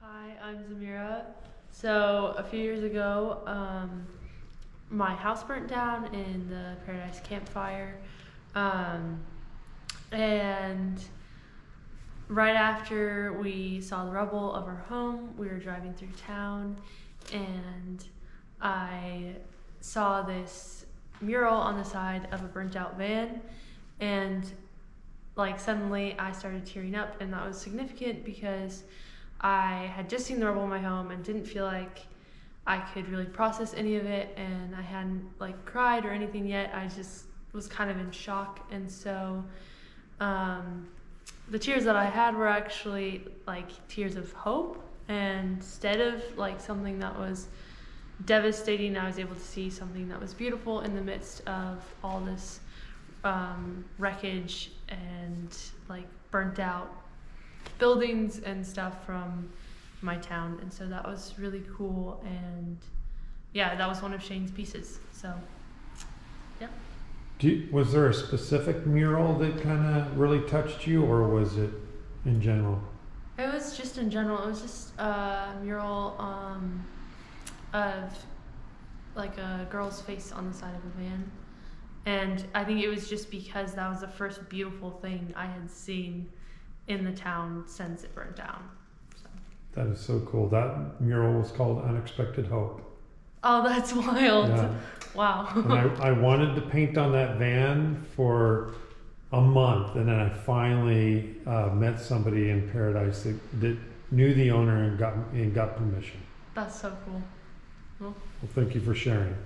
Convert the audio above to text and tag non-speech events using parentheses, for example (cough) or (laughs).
Hi, I'm Zamira. So a few years ago, um, my house burnt down in the Paradise Campfire, um, and right after we saw the rubble of our home, we were driving through town, and I saw this mural on the side of a burnt out van, and like suddenly I started tearing up, and that was significant because I had just seen the rubble in my home and didn't feel like I could really process any of it, and I hadn't like cried or anything yet. I just was kind of in shock, and so um, the tears that I had were actually like tears of hope, and instead of like something that was devastating, I was able to see something that was beautiful in the midst of all this um, wreckage and like burnt out buildings and stuff from my town. And so that was really cool. And yeah, that was one of Shane's pieces. So Do you, was there a specific mural that kind of really touched you, or was it in general? it was just in general, it was just a mural um, of like a girl's face on the side of a van. And I think it was just because that was the first beautiful thing I had seen in the town since it burned down. So. That is so cool. That mural was called Unexpected Hope. Oh, that's (laughs) wild. Yeah. Wow. And I, I wanted to paint on that van for a month, and then I finally uh, met somebody in Paradise that, that knew the owner and got and got permission. That's so cool. Well, thank you for sharing.